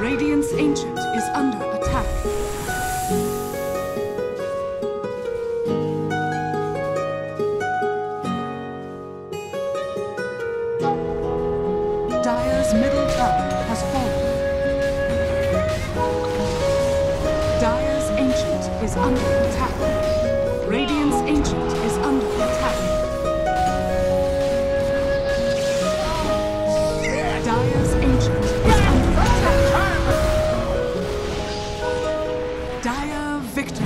Radiant's Ancient is under attack. Dire's middle tower has fallen. Dire's Ancient is under attack. Radiant victory.